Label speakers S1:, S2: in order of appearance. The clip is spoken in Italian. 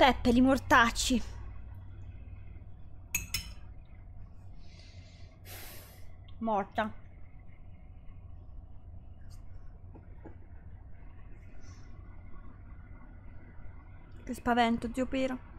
S1: Peppe, li mortacci. Morta. Che spavento, zio Piero.